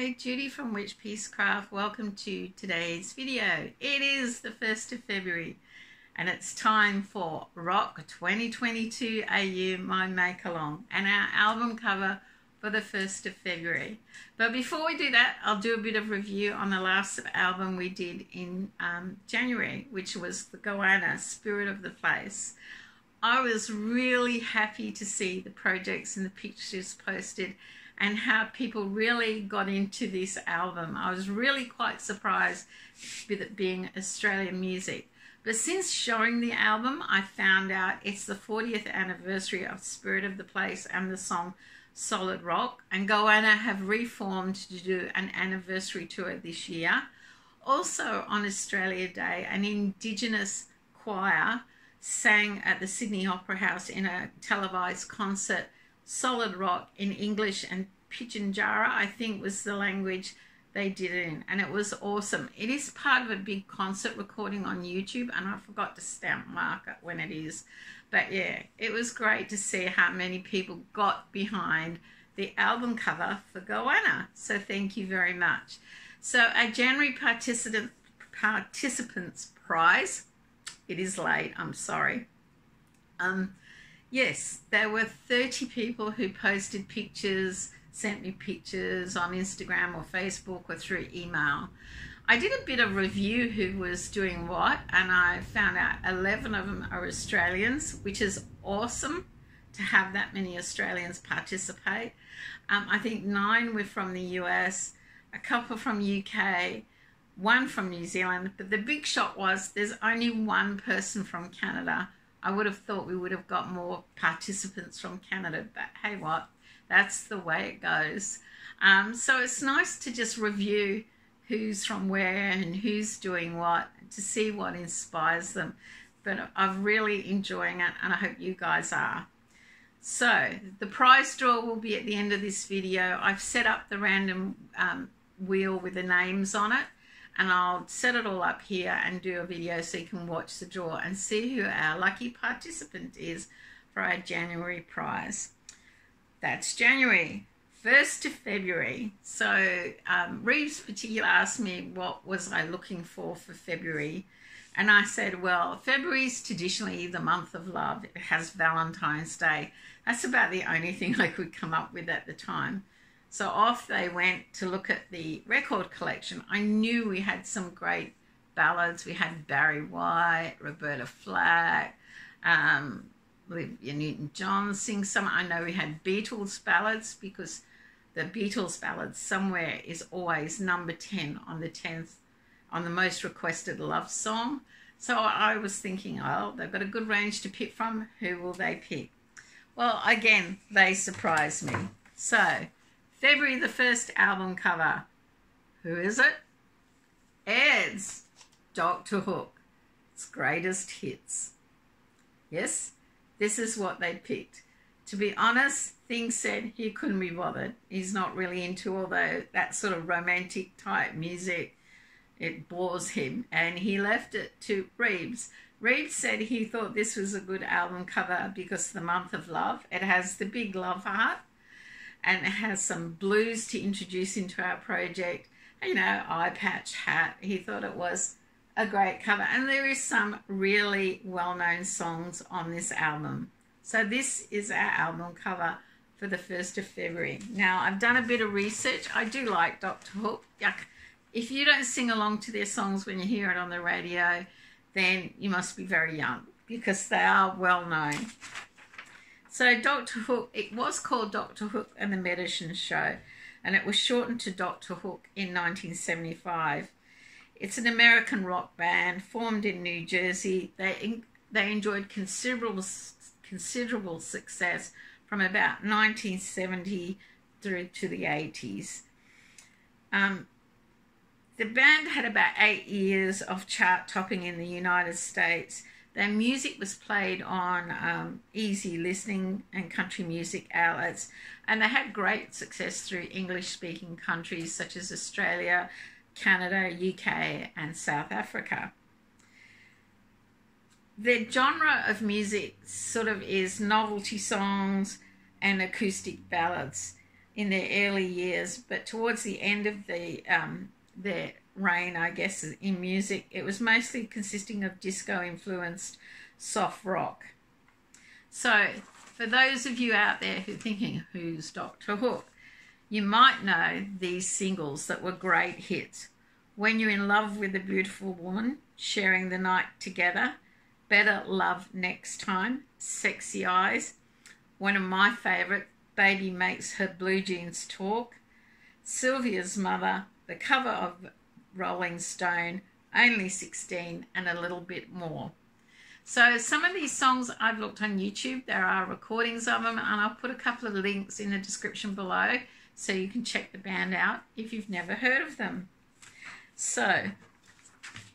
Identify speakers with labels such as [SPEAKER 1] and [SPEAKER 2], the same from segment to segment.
[SPEAKER 1] Hi, Judy from Witch Peacecraft. Welcome to today's video. It is the 1st of February and it's time for Rock 2022 AU My Make Along and our album cover for the 1st of February. But before we do that, I'll do a bit of review on the last album we did in um, January, which was the Goanna Spirit of the Place. I was really happy to see the projects and the pictures posted and how people really got into this album. I was really quite surprised with it being Australian music. But since showing the album, I found out it's the 40th anniversary of Spirit of the Place and the song Solid Rock. And Goanna have reformed to do an anniversary tour this year. Also on Australia Day, an Indigenous choir sang at the Sydney Opera House in a televised concert solid rock in English and Pitjantjatjara, I think was the language they did it in. And it was awesome. It is part of a big concert recording on YouTube, and I forgot to stamp mark it when it is. But yeah, it was great to see how many people got behind the album cover for Goanna. So thank you very much. So a January participant participants prize. It is late. I'm sorry. Um, Yes, there were 30 people who posted pictures, sent me pictures on Instagram or Facebook or through email. I did a bit of review who was doing what, and I found out 11 of them are Australians, which is awesome to have that many Australians participate. Um, I think nine were from the US, a couple from UK, one from New Zealand, but the big shot was there's only one person from Canada I would have thought we would have got more participants from Canada, but hey, what? That's the way it goes. Um, so it's nice to just review who's from where and who's doing what to see what inspires them. But I'm really enjoying it, and I hope you guys are. So the prize draw will be at the end of this video. I've set up the random um, wheel with the names on it and I'll set it all up here and do a video so you can watch the draw and see who our lucky participant is for our January prize. That's January. 1st of February. So um, Reeves particular asked me what was I looking for for February. And I said, well, February is traditionally the month of love. It has Valentine's Day. That's about the only thing I could come up with at the time. So off they went to look at the record collection. I knew we had some great ballads. We had Barry White, Roberta Flack, um, Olivia Newton-John sing some. I know we had Beatles ballads because the Beatles ballads somewhere is always number 10 on the 10th on the most requested love song. So I was thinking, oh, they've got a good range to pick from. Who will they pick? Well, again, they surprised me. So February the 1st album cover. Who is it? Ed's Doctor Hook. Its greatest hits. Yes, this is what they picked. To be honest, things said he couldn't be bothered. He's not really into all that sort of romantic type music. It bores him, and he left it to Reeves. Reeves said he thought this was a good album cover because the month of love. It has the big love heart and has some blues to introduce into our project. You know, eye patch hat. He thought it was a great cover, and there is some really well-known songs on this album. So this is our album cover for the 1st of February. Now, I've done a bit of research. I do like Dr. Hook. Yuck. If you don't sing along to their songs when you hear it on the radio, then you must be very young because they are well known. So Doctor Hook, it was called Doctor Hook and the Medicine Show, and it was shortened to Doctor Hook in 1975. It's an American rock band formed in New Jersey. They they enjoyed considerable considerable success from about 1970 through to the 80s. Um, the band had about eight years of chart topping in the United States their music was played on um, easy listening and country music outlets, and they had great success through English speaking countries such as Australia, Canada, UK, and South Africa. Their genre of music sort of is novelty songs and acoustic ballads. in their early years, but towards the end of the um, their reign, I guess, in music, it was mostly consisting of disco influenced soft rock. So, for those of you out there who are thinking, who's Dr. Hook? You might know these singles that were great hits. When You're in Love with a Beautiful Woman, Sharing the Night Together, Better Love Next Time, Sexy Eyes, one of my favourite, Baby Makes Her Blue Jeans Talk, Sylvia's Mother, the cover of Rolling Stone, Only 16, and a little bit more. So some of these songs I've looked on YouTube. There are recordings of them, and I'll put a couple of links in the description below so you can check the band out if you've never heard of them. So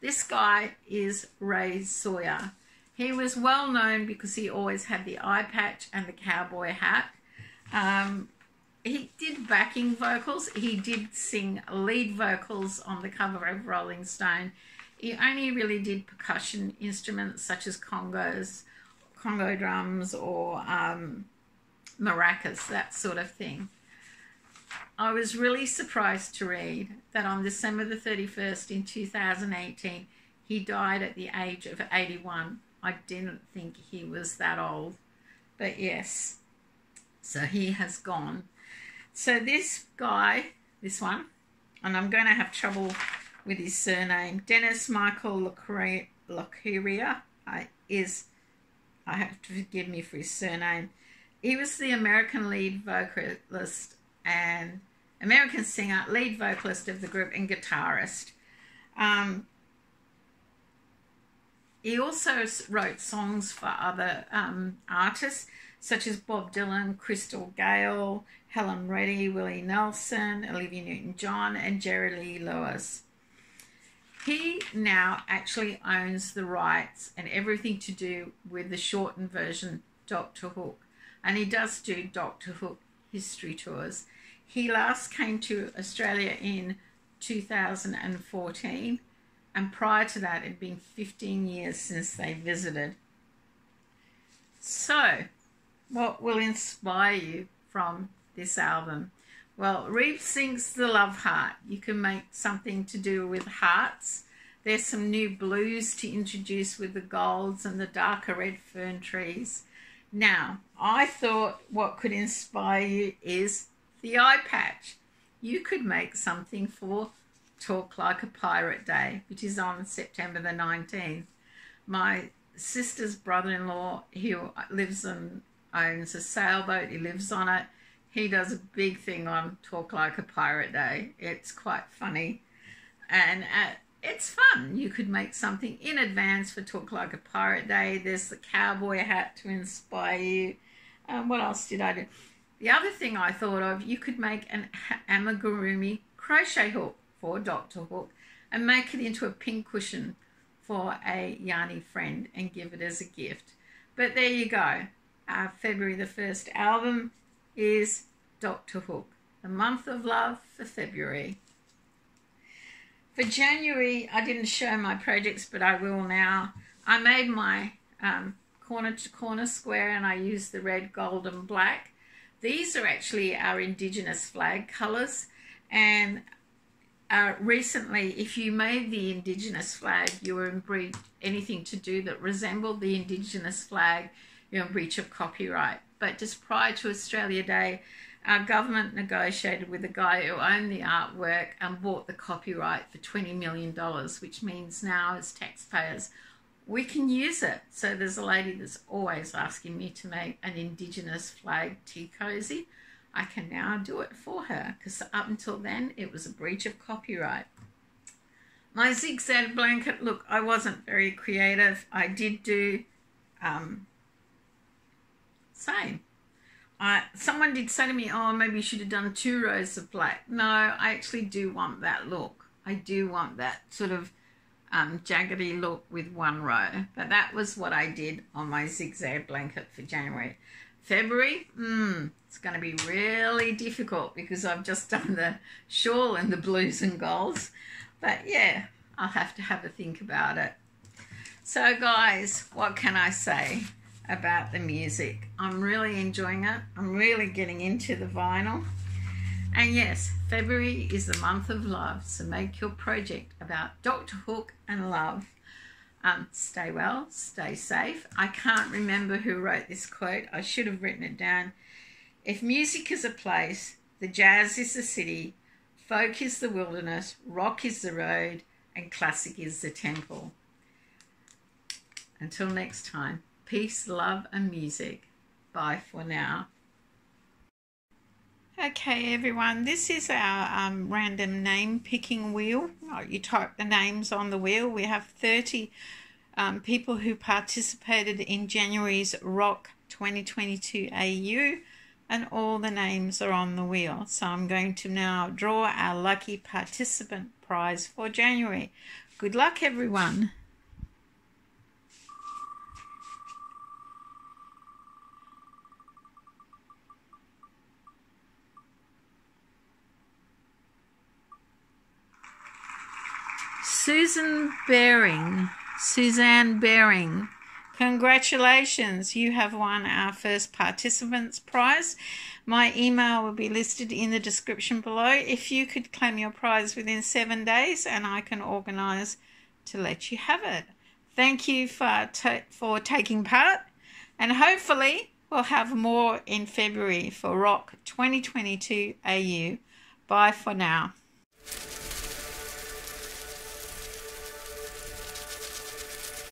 [SPEAKER 1] this guy is Ray Sawyer. He was well known because he always had the eye patch and the cowboy hat. Um, he did backing vocals. He did sing lead vocals on the cover of Rolling Stone. He only really did percussion instruments such as congas, conga drums, or um, maracas, that sort of thing. I was really surprised to read that on December the 31st in 2018, he died at the age of 81. I didn't think he was that old, but yes, so he has gone. So this guy, this one, and I'm going to have trouble with his surname, Dennis Michael Locorriere, I is, I have to forgive me for his surname. He was the American lead vocalist and American singer, lead vocalist of the group, and guitarist. Um, he also wrote songs for other um, artists such as Bob Dylan, Crystal Gayle, Helen Reddy, Willie Nelson, Olivia Newton John, and Jerry Lee Lewis. He now actually owns the rights and everything to do with the shortened version Doctor Hook, and he does do Doctor Hook history tours. He last came to Australia in 2014, and prior to that, it had been 15 years since they visited. So, what will inspire you from this album? Well, Reeve sings The Love Heart. You can make something to do with hearts. There's some new blues to introduce with the golds and the darker red fern trees. Now, I thought what could inspire you is the eye patch. You could make something for Talk Like a Pirate Day, which is on September the 19th. My sister's brother in law, he lives and owns a sailboat, he lives on it he does a big thing on Talk Like a Pirate Day. It's quite funny. And uh, it's fun. You could make something in advance for Talk Like a Pirate Day. There's the cowboy hat to inspire you. Um, what else did I do? The other thing I thought of, you could make an amigurumi crochet hook for Dr. Hook and make it into a pink cushion for a Yarny friend and give it as a gift. But there you go. Uh, February the 1st album is Dr. Hook, the month of love for February. For January, I didn't show my projects, but I will now. I made my um, corner to corner square and I used the red, gold, and black. These are actually our Indigenous flag colours. And uh, recently, if you made the Indigenous flag, you were in breach, anything to do that resembled the Indigenous flag, you're in breach of copyright but just prior to Australia Day, our government negotiated with the guy who owned the artwork and bought the copyright for $20 million, which means now, as taxpayers, we can use it. So there's a lady that's always asking me to make an Indigenous flag tea cozy. I can now do it for her because up until then it was a breach of copyright. My zigzag blanket, look, I wasn't very creative. I did do um, same. Uh, someone did say to me, oh, maybe you should have done two rows of black. No, I actually do want that look. I do want that sort of um, jaggedy look with one row. But that was what I did on my zigzag blanket for January. February, mm, it's going to be really difficult because I've just done the shawl and the blues and golds. But yeah, I'll have to have a think about it. So guys, what can I say? About the music. I'm really enjoying it. I'm really getting into the vinyl. And yes, February is the month of love, so make your project about Dr. Hook and love. Um, stay well, stay safe. I can't remember who wrote this quote, I should have written it down. If music is a place, the jazz is the city, folk is the wilderness, rock is the road, and classic is the temple. Until next time, peace, love, and music. Bye for now. Okay, everyone, this is our um, random name picking wheel. You type the names on the wheel. We have 30 um, people who participated in January's Rock 2022 AU, and all the names are on the wheel. So I'm going to now draw our lucky participant prize for January. Good luck, everyone. Susan Bering, Suzanne Bering, congratulations, you have won our first participants prize. My email will be listed in the description below. If you could claim your prize within seven days, and I can organise to let you have it. Thank you for, for taking part, and hopefully, we'll have more in February for Rock 2022 AU. Bye for now.